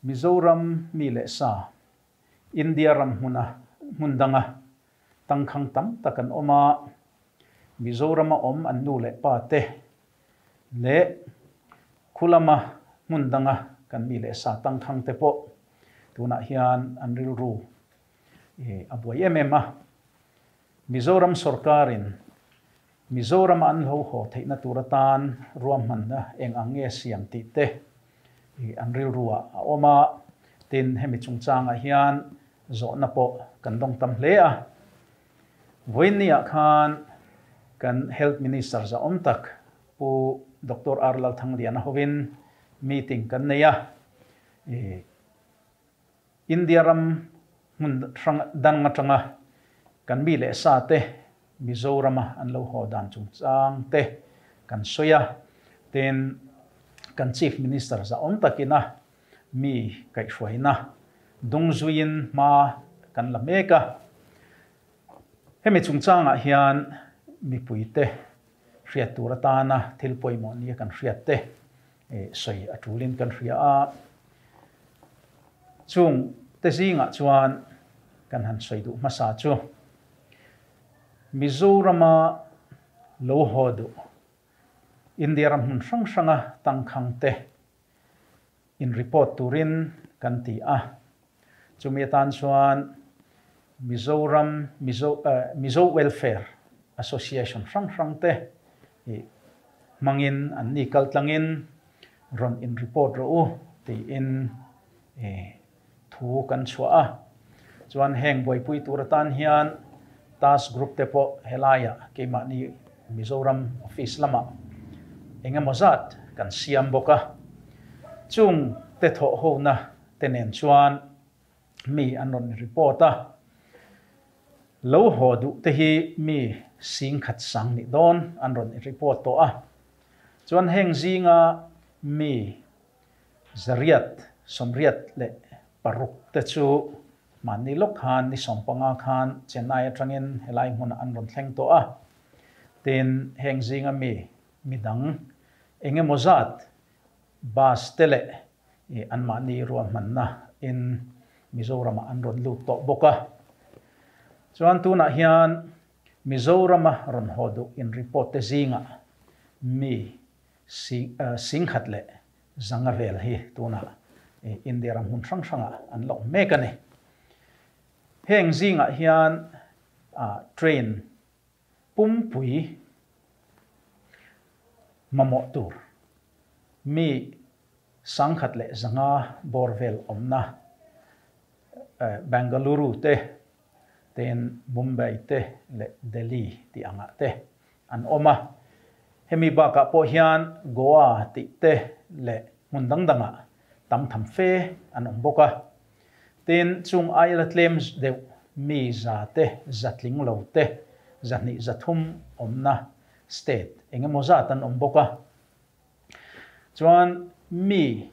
Mizoram mi le sa India ram huna mundanga tăng khang tam takan oma Mizoram om an nu le pa te le khulama mundanga kan mi le sa tăng khang te po tuna hian an ril ru e abuai em em a Mizoram sarkarin Mizoram an lo ho theina turatan ruam man na eng ange siam ti te an ril ruwa a oma tin hemi chungchang a hian zo na po kan dong tam hle a voinia khan kan health minister za om tak pu dr arlal thang lian hovin meeting kan neya e india ram mun rang dan nga tanga kan bi le sa te mizoram an lo ho dan chungchang te kan soya ten kan chief minister za om takina mi kai hruaina dung zuin ma kan la meka hemi chung changa hian mi puite hriat tur atana thil poimo ni kan hriat te. E soi atulin kan hria a. Chung, te zinga ah chuan kan han soi du masa chu. Mizorama lo hodu india ram hun sang sanga tang khang te. In report turin kan ti a. Chumi tan chuan mizoram mizo uh, mizo welfare association sang sang te. I mangin an ni kal tlangin ron in report ro ti in e thu kan chua a. Chuan heng boi pui tur tan hian task group te po helaya ah ke ma ni mizoram office lama engemaw mozat kan siam boka. Chung te tho ho na tenen chuan. Mi report à, lo ho du te hi mi sing khat sang ni don anron report to a. Chuan heng zinga mi zariat somriat le paruk te chu. Mani lok khan ni sompanga khan chennai atangin helai mun anron thleng to a. Ten heng zinga mi midang. enge mozat bas tele e anma ni ro manna in mizoram an ron lu to boka. Chuan tu na hian mizoram ron hodu in report te zinga. Mi sing uh, eh, singhat le zanga vel hi tu na e india ram hun sang sanga an lo mekani heng zinga hian a train pum pui mamo tur mi sangkhat le zanga borvel omna ờ, Bengaluru te ten Mumbai te le Delhi ti anga te. An oma hemi ba ka po hian Goa ti te le mundang danga tam tham fe an om boka ten chung ai la tlem de mi za te, zatling lo te zani zathum omna state enge moza tan om boka. Chuan mi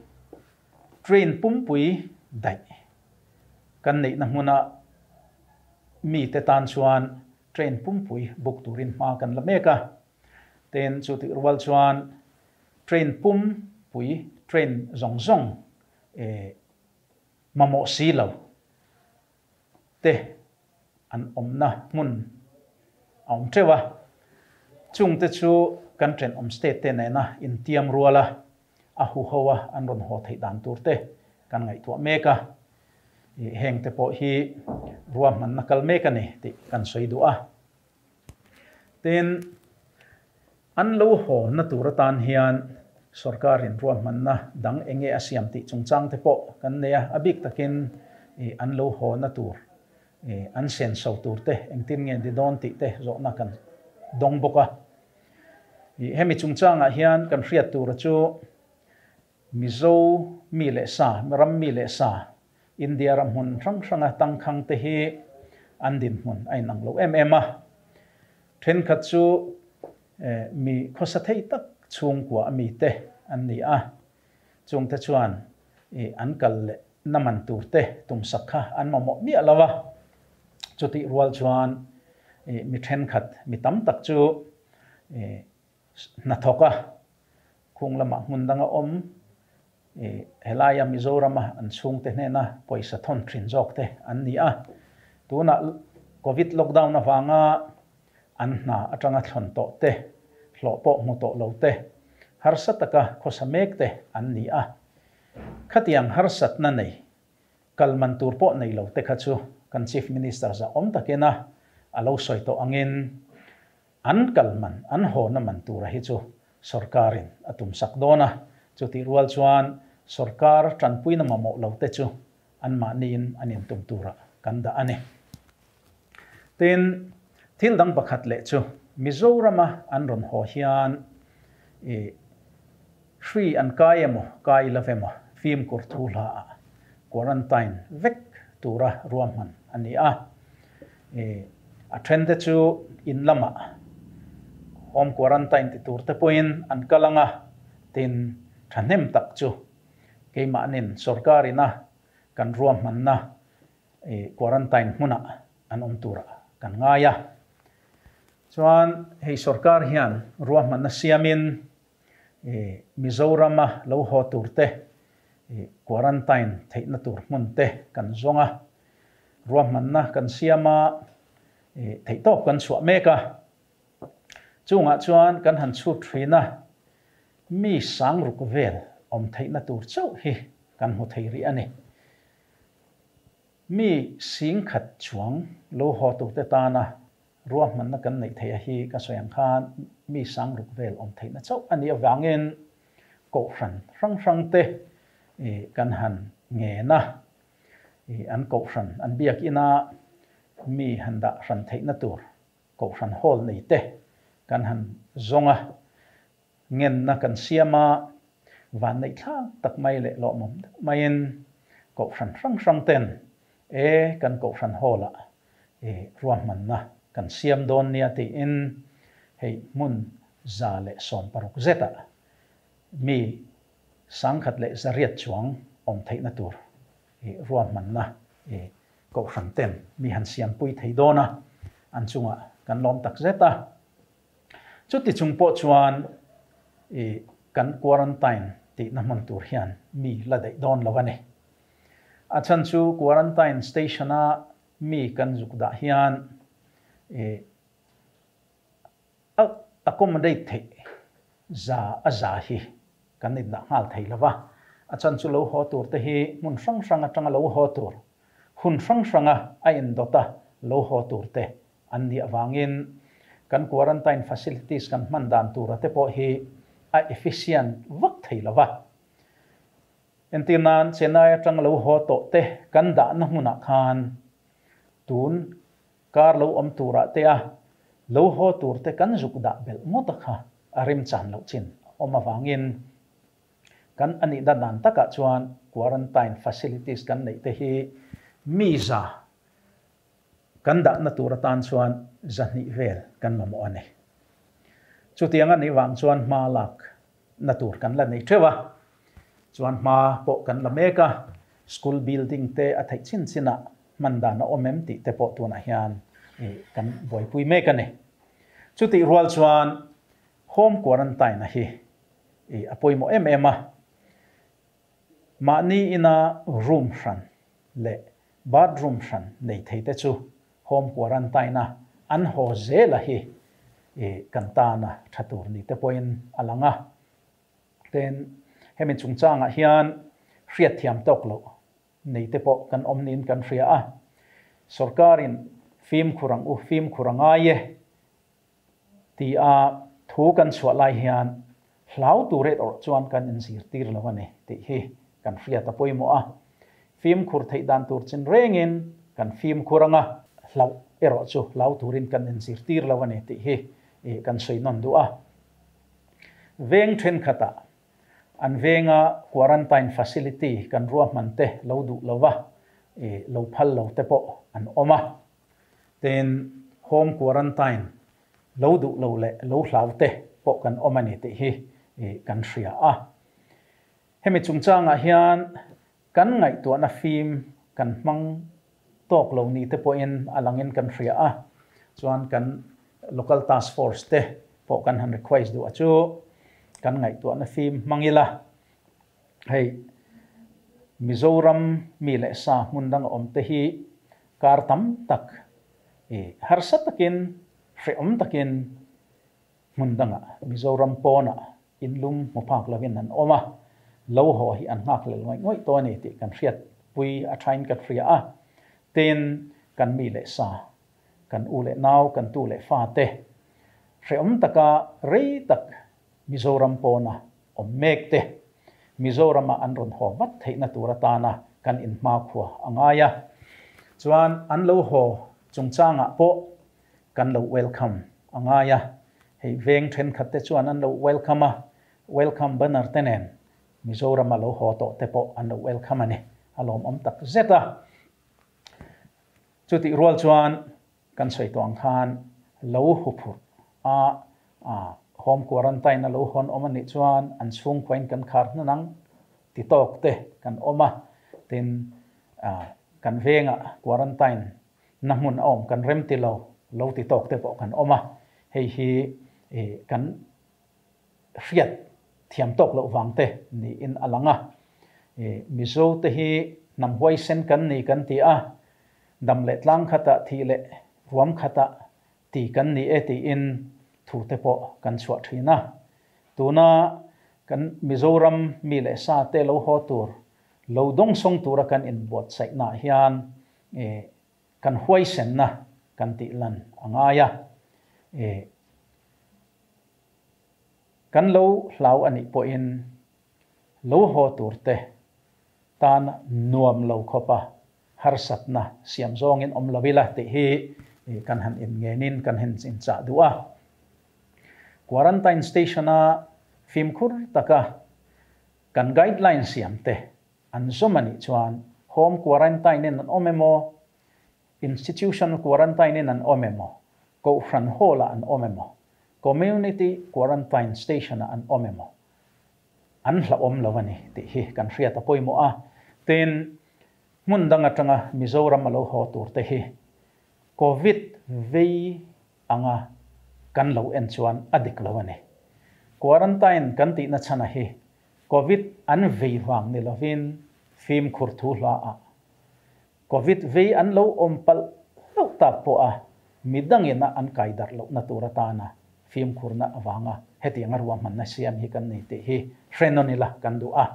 train pumpui dai. Kan nei na hmuna mi te tan chuan train pumpui buk turin ma kan la meka. Ten chu ti rual chuan train pum pui train zong zong e mamo silo te an omna mun aum trewa chung te chu kan tren om state te na in tiam ruala. A hu hoa an ron ho thei dan tur te. Kan ngai thua meka heng te po hi ruam man nakal meka ni, ti kan soi du a. Ten, an lo ho na tur tan hian sarkar in ruam man na dang enge asiam ti chung chang te po kan ne a abik takin an lo ho na tur. An sen sau tur te, eng tin nge di don ti te, zo na kan dong boka hemi chung changa hian kan hriat tur chu mizo mi le sa, ram mi le sa. India ram hun rang ranga tang khang te hi an din hun ai nang lo em em a. Then khat chu eh, mi khosa thei tak chung kwa mi te an ni a. Chung te chuan e an kal le naman tur te, tum sakha, an mo mo mi alawa chuti rual chuan mi then khat mi tam tak chu na thoka khung lama hmun danga om helaya mizoram an chung te hne na poisa thon thrin jok te an ni a tuna covid lockdown na wanga an na atanga thon to te hlo po mu to lo te har sataka khosamek te an ni a khatiang har sat na nei kalman tur po nei lo te khachu kan chief minister za om takena alo soi to angin. An kalman an ho na man ra hi chu. Sarkarin atum sakdona chu ti rual chuan sarkar tranpui na mamo lo te chu. An ma nin anin tum tura kan da ane tin, thil dang pakhat le chu. Mizorama an ron ho hian. E sri an kayamo kai lavemo fim kur thula quarantine vek tura ruam ani a. E a te chu in lama. Home quarantine ti tur te poin an kalanga, tin thanem tak chu. Ke manin sarkari na kan ruam man na e quarantine huna an om tura, kan ngaya. Chuan, hei sarkar hian, ruam man na siamin e mizorama lo ho turte e quarantine theina tur mun te, kan zonga. Ruam man na kan siama thei top kan suwa meka chunga chuan kan han chu thina mi sang ruk vel om theina tur chau hi kan mu thei ri ani mi sing khat chuang lo ho tu te ta na ruam man na kan nei thei hi ka soyang khan mi sang ruk vel om theina chau ani awangin ko ran rang rang te tê, kan han nge na e an ko ran an biak ina mi handa ran theina tur. Ko ran hol nei te. Kan han zonga. Ngen na kan siama van nei tha, tak mai le lo mom main ko ran rang rang ten. E kan ko ran hola e ruam man na. Kan siam don nia ti in hei, mun za le som paruk zeta. Mi sangkhat le zariat chuang om thei na tur. E ruam man na. E ko ran ten mi han siam pui thei dona an chunga kan lom tak zeta à. chút ti chung po chuan e kan quarantine ti na man tur hian mi la dei don lawane a à, chan chu quarantine station a mi kan zuk da hian. E a à, accommodate the za a za hi. Kan ni na hal thei lawa a chan chu lo ho tur te hi. Mun sang sang a lo ho tur hun sang sang a in dota lo ho tur te an ni awangin kan quarantine facilities kan man dan tura te po hi, a efficient vak thei lawa entinan chenai atang lo ho to te, kan da na huna khan. Tun, kar lo om tura te a lo ho tur te kan zuk da bel mota kha. Arim chan lo chin, om awangin kan ani da nan taka chuan, quarantine facilities kan nei te hi mi kan da na tura tan chuan zani vel, kan mamo ane. Chu tianga ni wang chuan ma lak na tur kan la nei thewa chuan ma po kan la meka, school building te a thai chin china manda na omem ti te po tu na hian e kan boi pui meka ne. Chu ti rual chuan home quarantine na hi e apoi mo em ema ma ni ina room ran le bathroom ran nei thei te chu. Home quarantine na, an ho zela hi e kantana thatur ni te poin alanga ten hemin chungchanga ah hian, hriat thiam tok lo nei te po kan omnin kan hria a. Sarkarin phim khurang u phim khuranga ye. Ti a thu kan chwa lai hian hlau tu re or chuan kan in sir tir lo ne ti hi, kan hria ta poimo a phim khur thei dan tur chin rengin kan phim khuranga lau ero chu lau turin kan in sir tir lawane ti hi e kan soi non du a veng then khata an venga quarantine facility kan ruam man te lo du lova e lo phal lo te po, an oma ten home quarantine lo du lo le lo hlau te po kan oma ni ti hi e kan hria a. Hemi chungchanga hian kan ngai tu na phim kan mang tok lo ni te po in alangin kan hria a chuan kan local task force te po kan han request du achu kan ngai tu na phim mangila hei Mizoram mi le sa mundang om te hi. Kar tam tak e har sat takin fre om takin mundanga Mizoram pona in lum mo pak lavin an oma lo ho hi an ngak le ngoi ngoi to ni ti kan riat pui a thain kat fria a. Ten kan mi le sa kan u le nau kan tu le fa te fre om taka rei tak Mizoram pona om mek te Mizoram an ron ho vat thei na tura ta na kan in ma khua angaya chuan an lo ho chung changa po kan lo welcome angaya hei veng then khat te chuan an lo welcome a. Welcome banner tenen Mizoram alo ho to te po an welcome ani alom om tak zeta. Chuti rual chuan kan sei tong khan lo hu phut a a, home quarantine alo hon om ani chuan an chung khoin kan khar na nang ti tok te kan oma tin, a, kan venga quarantine na mun om kan rem ti lo lo ti tok te po kan oma hei hi e kan riat thiam tok lo wang te ni in alanga e mizo te hi nam huai sen kan ni kan ti a. Dam le tlang khata thi le ruam khata ti kan ni e ti in thu te po kan chwa thina tuna kan mizoram mi le sa te lo ho tur. Lo dong song tura kan in bot sai na hian e kan huai sen na kan ti lan angaya e kan lo hlau ani po in. Lo ho tur te. Tan nuam lo khopa. Har satna siam zong in om lovila te hi. E kan han in ngenin kan hen chin cha dua. Quarantine station a phim khur taka. Kan guideline siam te. An zomani chuan. Home quarantine in an omemo institutional quarantine in an omemo ko fran hola an omemo community quarantine station an omemo an la om lawani ti hi kan hria ta poimo a. Ten mun danga tanga mizoram lo ho tur te hi. Covid ve anga kan lo en chuan adik lawani quarantine kan ti na chana hi. Covid an ve wang ni lovin phim khur thu hla a. Covid ve an lo om pal lo ta po a midang ina an kaidar lo natura ta na phim khur na awanga heti angar wa man na siam hi kan nei te hi frenonila kan du a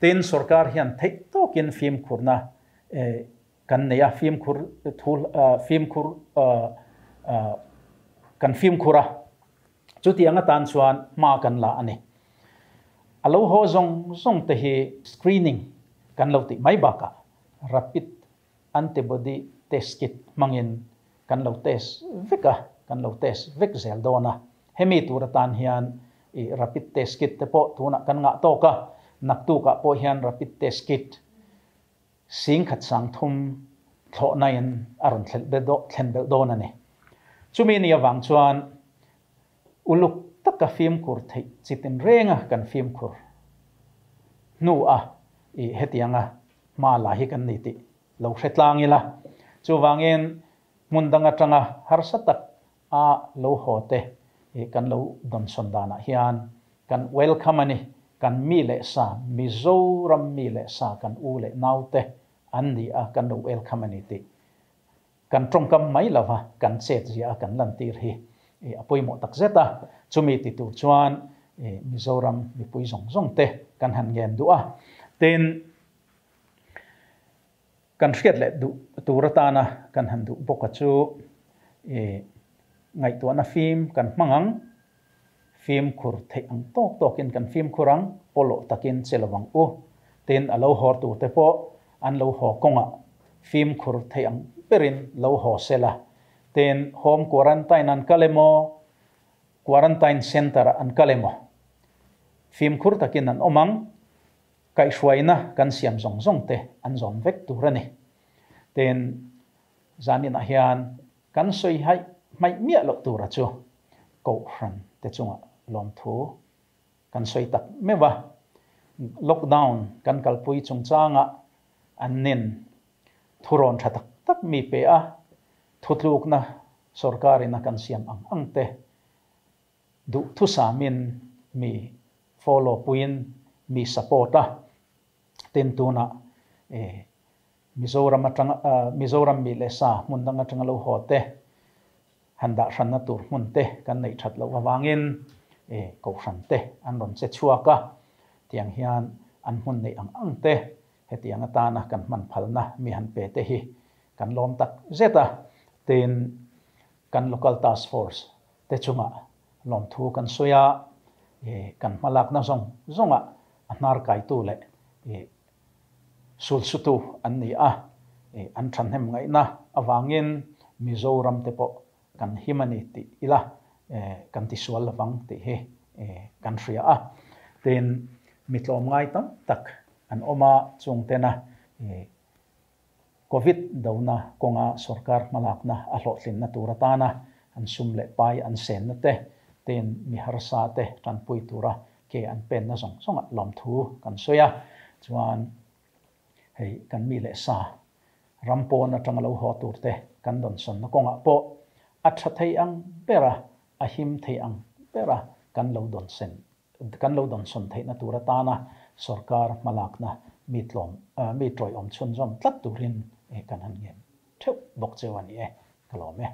tin sarkar hian thei to kin phim khur na e kan neya phim khur thul ờ, phim khur kan ờ, ờ, phim khura à. chu ti anga tan chuan ma kan la ani alo ho zong zong te hi screening. Kan lo ti mai ba ka rapid antibody test kit mangin kan lo test veka kan lo test vek zel dona hemi tur tan hian, i rapid test kit te po tuna kan nga to ka nak tu ka po hian rapid test kit. Sing khat sang thum tho na in aron thlel be do, thlen be dona ne. Chumi ni awang chuan, uluk tak ka film kur thei chitin renga kan film kur. Nu a, i hetianga, ma la hi kan ni ti. Lo hretlang ila chu wangin mundanga tanga har satak a lo hote e kan lo son sondana hian, kan welcome ani, kan mi le sa. Mizoram mi le sa, kan u le naute an di a, kan lo welcome ani ti. Kan trong kam mai lava kan set zia, kan lan tir hi e apoi mo tak zeta. Chumi ti tu chuan e mizoram mi pui zong zong te. Kan han gen du a. Ten, kan hriat le du turatana kan han du boka chu. E ngai tua na phim kan mangang phim khur the ang tok tokin kan phim khurang polo takin chelawang u ten alo hor tu te po an lo ho konga phim khur the ang perin lo ho sela ten home quarantine an kalemo. Quarantine center an kalemo. Phim khur takin an omang. Kai na kan siam zong zong te an zong vek turani ten zanin a hian kan soi hai mai mia lo tura chu ko fran te chunga lom thu kan soi tak mewa lockdown kan kalpui chung changa an nin thuron thatak tak mi pe a thutluk na sarkari na kan siam ang ang te du thu samin mi follow puin mi supporta, a tu na e mizoram atang mizoram mi le sa mun dang atang lo ho te handa ran na tur mun te kan nei that lo wangin e ko ran te an ron che chua ka tiang hian an mun nei ang ang te he tiang ta na kan man phal na mi han pe te hi kan lom tak zeta. Ten kan local task force te chunga lom thu kan soya e kan malak na zong, zonga. Anar kai tu le e sul sutu an ni a e an than hem ngai na awangin. Mizoram te po kan himani ti ila e kan ti sual lawang ti he e kan ria a. Ten mitlom ngai tam tak an oma chung te na e covid dauna konga sarkar malakna a hlotlin na turatana an sum le pai an sen na te. Ten mi har sa te tan pui tura ke an pen na song song lom thu kan soya chuan hei kan mi le sa. Rampo na tang lo ho tur te kan don son na konga po acha thai ang pera ahim thai ang pera kan lo don sen kan lo don son thai na tura ta na sarkar malak na mitlom mitroi om chun jom tlat turin e kan han ngem theup bok chewani e kalome.